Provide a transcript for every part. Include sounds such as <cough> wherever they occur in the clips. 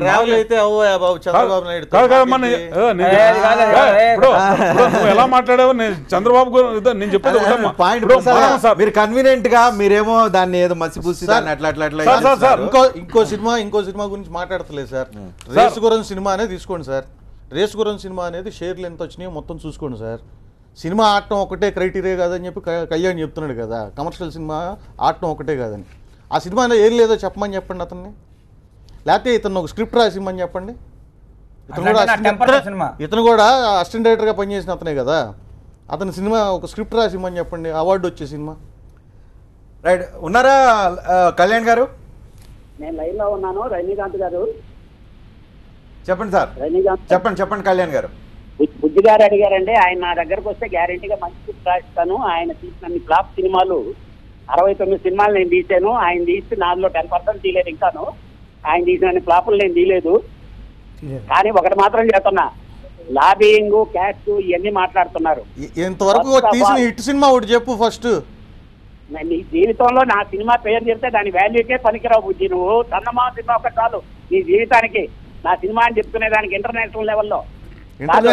Travel అయితే అవ్వయా బాబు చంద్రబాబు నాయుడు నువ్వు ఎలా మాట్లాడావు నేను చంద్రబాబు నేను చెప్పేది. పాయింట్ మీరు కన్వీనియంట్గా మీరేమో దాన్ని ఏదో మసిపూసి అట్లా అట్లా అట్లా సార్, సార్, సార్, చేస్తున్నారు. ఇంకో ఇంకో సినిమా ఇంకో సినిమా గురించి మాట్లాడతలేదు సార్. రేసు గురం సినిమా అనేది తీసుకోండి సార్. రేసు గురం సినిమా అనేది షేర్లు ఎంత వచ్చినాయో మొత్తం చూసుకోండి సార్. సినిమా ఆడటం ఒకటే క్రైటీరియా కాదని చెప్పి కళ్యాణ్ చెప్తున్నాడు కదా. కమర్షియల్ సినిమా ఆడటం ఒకటే కాదని. ఆ సినిమాలో ఏం లేదో చెప్పమని చెప్పండి అతన్ని. లేకపోతే ఇతను ఒక స్క్రిప్ట్ రాసిమ్మని చెప్పండి. ఇతను కూడా. ఇతను కూడా అసిస్టెంట్ డైరెక్టర్గా పనిచేసిన అతనే కదా. అతని సినిమా ఒక స్క్రిప్ట్ రాసిమ్మని చెప్పండి. అవార్డు వచ్చే సినిమా. రైట్. ఉన్నారా కళ్యాణ్ గారు? నేను లైన్లో ఉన్నాను. రజనీకాంత్ గారు. చెప్పండి సార్. రజనీకాంత్ చెప్పండి చెప్పండి కళ్యాణ్ గారు. బుజ్జి- బుజ్జి గారు అడిగారండి. ఆయన నా దగ్గరకు వస్తే గ్యారెంటీగా మంచి స్క్రిప్ట్ రాస్తాను. ఆయన తీసిన ఫ్లాప్ సినిమాలు అరవై తొమ్మిది సినిమాలు నేను తీశాను. ఆయన తీసి నాలో టెన్ పర్సెంట్ తీయలేదు ఇంకాను. ఆయన తీసిన ఫ్లాపులు నేను తీయలేదు. కానీ ఒకటి మాత్రం చేస్తున్నా. లాబింగ్ క్యాష్ ఇవన్నీ మాట్లాడుతున్నారు. ఇంతవరకు తీసిన హిట్ సినిమా ఒకటి చెప్పు ఫస్ట్. నీ- జీవితంలో నా సినిమా పేరు చెప్తే దాని వాల్యూకే పనికిరావు బుజ్జి. నువ్వు తన్నమా సినిమా ఒకటి చాలు నీ జీవితానికి నా సినిమా అని చెప్పుకునే దానికి ఇంటర్నేషనల్ లెవెల్లో.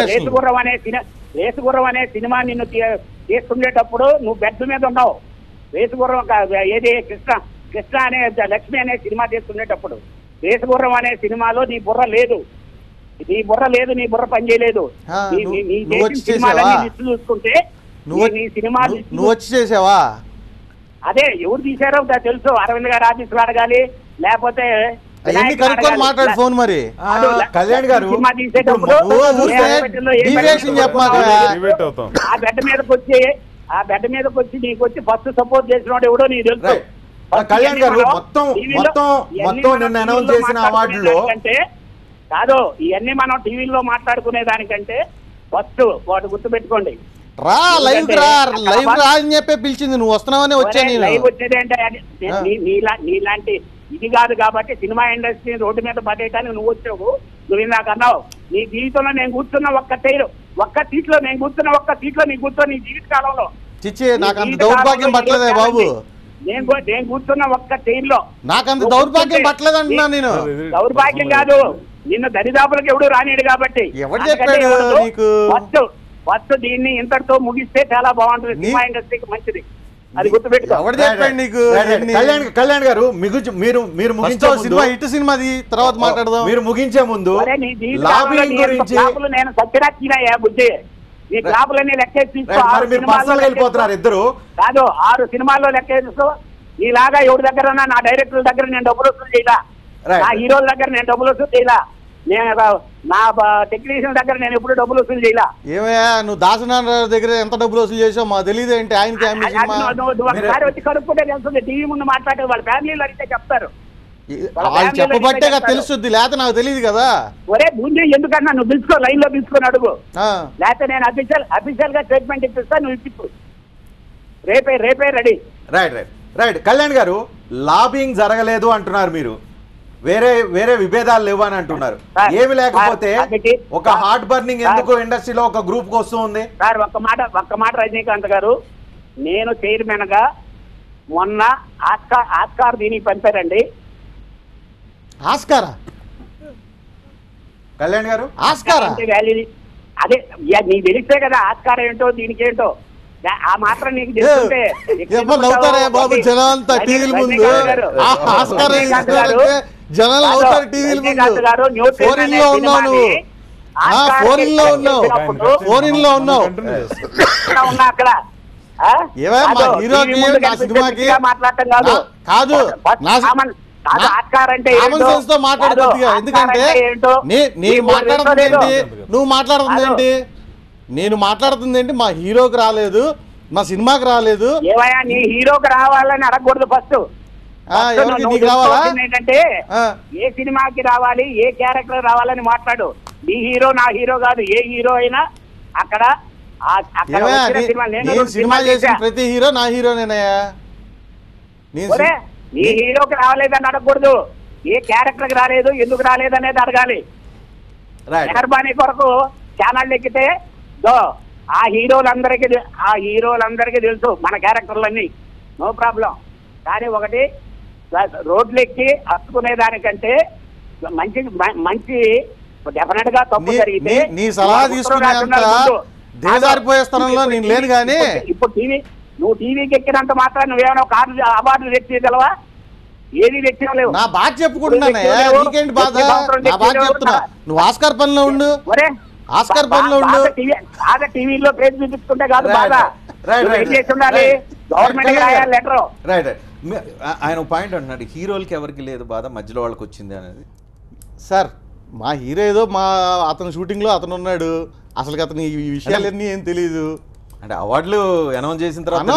రేసుగుర్రం అనే సినిమా రేసుగుర్రం అనే సినిమా నిన్ను తీసుకునేటప్పుడు నువ్వు బెడ్ మీద ఉన్నావు. రేసుగుర్రం ఏది కృష్ణ కృష్ణ అనే లక్ష్మి అనే సినిమా తీసుకునేటప్పుడు రేసుగుర్రం అనే సినిమాలో నీ బుర్ర లేదు. నీ బుర్ర లేదు నీ బుర్ర పనిచేయలేదు చేసిన చూసుకుంటే నువ్వు వచ్చి చేసావా? అదే ఎవరు తీశారో నాకు తెలుసు. అరవింద్ గారు ఆఫీసులో అడగాలి లేకపోతే అవన్నీ కనుక్కొని. మాట్లాడు ఫోన్ మరి? ఆ, కళ్యాణ్ గారు బెడ్ మీదకి వచ్చి ఆ బెడ్ మీదకి వచ్చి నీకు వచ్చి ఫస్ట్ సపోర్ట్ చేసినోడు ఎవడో నీకు తెలుసు. కళ్యాణ్ గారు, మొత్తం- మొత్తం- మొత్తం నిన్న announce చేసిన అవార్డులో- కాదు ఇవన్నీ మనం టీవీలో మాట్లాడుకునే దానికంటే ఫస్ట్ వాటి గుర్తు పెట్టుకోండి రా లైవ్ రా లైవ్ రా అని చెప్పే పిలిచింది నువ్వు వస్తున్నావని వచ్చా లైవ్ నేను. వచ్చేది అంటే అది- ఆ. నీ- నీలా నీలాంటి ఇది కాదు కాబట్టి సినిమా ఇండస్ట్రీ రోడ్డు మీద పడేయటానికి నువ్వు వచ్చావు. నువ్వు ఇందాక అన్నావు నీ జీవితంలో నేను కూర్చున్న ఒక్క టైర్ ఒక్క సీట్లో నేను కూర్చున్న ఒక్క సీట్లో నీ కూర్చో నీ జీవిత కాలంలో చిచ్చి నాకు అంత దౌర్భాగ్యం పట్టలేదే బాబు. నేను కూర్చున్న ఒక్క చైర్లో నాకంత దౌర్భాగ్యం కూర్చుంటే పట్టలేదు అంటున్నా నేను. దౌర్భాగ్యం కాదు. నిన్న దరిదాపులకు ఎవడు రానిడు కాబట్టి. ఎవడు అందుకంటే చెప్పాడు నీకు? ఫస్ట్ ఫస్ట్ దీన్ని ఇంతటితో ముగిస్తే చాలా బాగుంటుంది. సినిమా ఇండస్ట్రీకి మంచిది. అది గుర్తుపెట్టుకో. ఎవడు చెప్పాడు నీకు? కళ్యాణ్ కళ్యాణ్ గారు మిగు- మీరు మీరు ముగించే సినిమా హిట్ సినిమాది తర్వాత మాట్లాడదాం. మీరు ముగించే ముందు నేను సత్యరాజ్ఞయ్యా బుద్ధి నీ క్లాపులన్నీ లెక్కేసి తీసుకో. Right, ఆరు మరి మీరు సినిమాల్లో పర్సనల్ వెళ్ళిపోతున్నారు. ఇద్దరు. కాదు ఆరు సినిమాల్లో లెక్కేసుకో నీలాగా ఎవరి దగ్గర ఉన్నా నా డైరెక్టర్ దగ్గర నేను డబ్బులు వసూలు చేయలా. నా హీరోల దగ్గర నేను డబ్బులు వసూలు చేయలా. నేను నా టెక్నీషియన్ దగ్గర నేను ఎప్పుడు డబ్బులు వసూలు చేయలా. ఏమయ్యా నువ్వు దాసనారాయణ దగ్గర ఎంత డబ్బులు వసూలు చేసావు మాకు తెలియదు ఏంటి? ఆయనకి నువ్వు ఒకసారి వచ్చి కనుక్కుంటే తెలుస్తుంది. టీవీ ముందు మాట్లాడే వాళ్ళ ఫ్యామిలీలో అడిగితే చెప్తారు. వాళ్ళు చెప్పబట్టే తెలుస్తుంది లేకపోతే నాకు తెలియదు కదా. ఒరే ముందు ఎందుకన్నా? నువ్వు పిలుచుకో లైన్లో పిలుచుకొని అడుగు. లేకపోతే నేను అఫీషియల్ అఫీషియల్గా స్టేట్మెంట్ ఇప్పిస్తా నువ్వు ఇప్పించు రేపే రేపే ready right right right Kalyan గారు లాబింగ్ జరగలేదు అంటున్నారు మీరు. వేరే వేరే విభేదాలు లేవు అని అంటున్నారు. ఏమి లేకపోతే ఒక హార్ట్ బర్నింగ్ ఎందుకు ఇండస్ట్రీలో ఒక గ్రూప్ వస్తూ ఉంది? సార్ ఒక్క మాట ఒక్క మాట రజనీకాంత్ గారు. నేను చైర్మన్గా మొన్న ఆస్కార్ ఆస్కార్ దీనికి పంపారండి. ఆస్కారా? కళ్యాణ్ గారు? ఆస్కారా? అంటే వాల్యూ అదే నీకు తెలిస్తే కదా ఆస్కార్ ఏంటో దీనికి ఏంటో. దా- ఆ మాత్రం నీకు నవ్వుతారే బాబు? టీవీల ముందు. ఆ ఆస్కార్ ఇస్తున్నారంటే జనాలు నవ్వుతారు టీవీల ముందు. ఫోరిన్లో ఉన్నావు నువ్వు. ఫోరిన్లో ఉన్నావు. ఫోరిన్లో ఉన్నావు. ఉన్నా అక్కడ. కాదు, హీరోకి, నా సినిమాకి- మాట్లాడటం కాదు. ఎందుకంటే. నువ్వు మాట్లాడుతుంది. ఏంటి? నేను మాట్లాడుతుంది ఏంటి? మా హీరోకి రాలేదు. మా సినిమాకి రాలేదు. ఏవయ్యా నీ హీరోకి రావాలని అడగకూడదు ఫస్ట్. ఏంటంటే. ఏ సినిమాకి రావాలి ఏ క్యారెక్టర్ రావాలని మాట్లాడు. నీ హీరో నా హీరో కాదు ఏ హీరో అయినా అక్కడ సినిమా చేసిన. ప్రతి హీరో నా హీరోనేనయ్యా. నేను నీ హీరోకి రాలేదని అడగకూడదు. ఏ క్యారెక్టర్కి రాలేదు ఎందుకు రాలేదు అనేది అడగాలి. మెహర్బానీ కొరకు ఛానల్ ఎక్కితే దో ఆ హీరోలందరికీ ఆ హీరోలందరికీ తెలుసు మన క్యారెక్టర్లన్నీ. No problem. కానీ ఒకటి రోడ్లు ఎక్కి హత్తుకునే దానికంటే మంచి మంచి డెఫినెట్గా తప్పు జరిగితే నీ- సలహా తీసుకునే స్థలంలో నేను లేను ఇప్పుడు- ఇప్పుడు టీవీ నువ్వు టీవీకి ఎక్కినంత మాత్రం నువ్వేమైనా కార్డు అవార్డులు తెచ్చేయగలవా ఏది తెచ్చేయలేవు నా బాధ చెప్పుకుంటున్నానే బాధ? నా బాధ చెప్తున్నా. నువ్వు ఆస్కార్ పనిలో ఉండు. <laughs> ఒరే ఆస్కార్ పనిలో ఉండు. టీవీలో పేరు చూపించుకుంటే కాదు రైట్ ఆయన పాయింట్ అంటున్నాడు. హీరోలకి ఎవరికి లేదు బాధ? మధ్యలో వాళ్ళకి వచ్చింది అనేది. సార్ మా హీరో ఏదో మా అతను షూటింగ్లో అతను ఉన్నాడు. అసలు అతను ఈ విషయాలన్నీ ఏం తెలియదు అంటే అవార్డులు అనౌన్స్ చేసిన తర్వాత?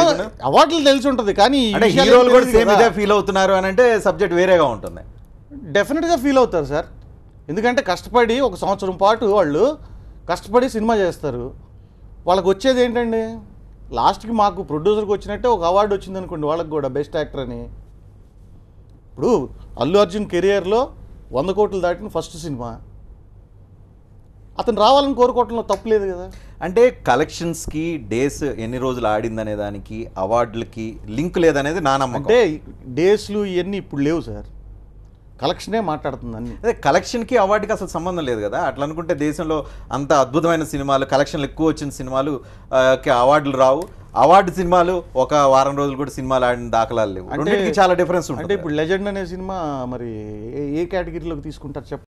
అవార్డులు తెలిసి ఉంటది కానీ హీరోలు కూడా సేమ్. ఇదే ఫీల్ అవుతున్నారు అని అంటే సబ్జెక్ట్ వేరేగా ఉంటుంది. డెఫినెట్గా ఫీల్ అవుతారు సార్. ఎందుకంటే కష్టపడి ఒక సంవత్సరం పాటు వాళ్ళు కష్టపడి సినిమా చేస్తారు. వాళ్ళకి వచ్చేది ఏంటండి? లాస్ట్కి మాకు ప్రొడ్యూసర్కి వచ్చినట్టే ఒక అవార్డు వచ్చింది అనుకోండి వాళ్ళకి కూడా బెస్ట్ యాక్టర్ అని. ఇప్పుడు అల్లు అర్జున్ కెరియర్లో వంద కోట్లు దాటిన ఫస్ట్ సినిమా. అతను రావాలని కోరుకోవటంలో తప్పు లేదు కదా. అంటే కలెక్షన్స్కి డేస్ ఎన్ని రోజులు ఆడిందనే దానికి అవార్డులకి లింక్ లేదనేది నా నమ్మకం. అంటే డేస్లు ఇవన్నీ ఇప్పుడు లేవు సార్. కలెక్షనే మాట్లాడుతుంది అన్ని. అదే కలెక్షన్కి అవార్డుకి అసలు సంబంధం లేదు కదా. అట్లా అనుకుంటే దేశంలో అంత అద్భుతమైన సినిమాలు కలెక్షన్లు ఎక్కువ వచ్చిన సినిమాలు అవార్డులు రావు. అవార్డు సినిమాలు ఒక వారం రోజులు కూడా సినిమాలు ఆడిన దాఖలాలు లేవు. అంటే- చాలా డిఫరెన్స్ అంటే ఉంటుంది. ఇప్పుడు లెజెండ్ అనే సినిమా మరి ఏ- ఏ కేటగిరీలోకి తీసుకుంటారు చెప్పండి